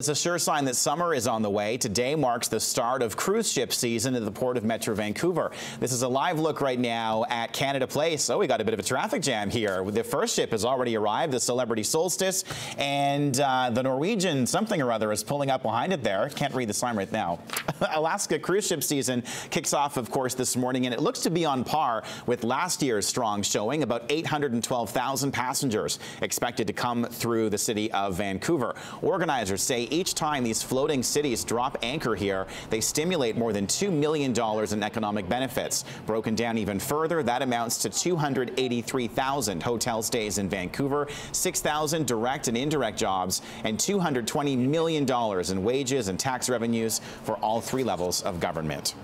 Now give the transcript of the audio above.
It's a sure sign that summer is on the way. Today marks the start of cruise ship season at the port of Metro Vancouver. This is a live look right now at Canada Place. Oh, we got a bit of a traffic jam here. The first ship has already arrived, the Celebrity Solstice, and uh, the Norwegian something or other is pulling up behind it there. Can't read the sign right now. Alaska cruise ship season kicks off, of course, this morning, and it looks to be on par with last year's strong showing. About 812,000 passengers expected to come through the city of Vancouver. Organizers say each time these floating cities drop anchor here, they stimulate more than $2 million in economic benefits. Broken down even further, that amounts to 283,000 hotel stays in Vancouver, 6,000 direct and indirect jobs, and $220 million in wages and tax revenues for all three levels of government.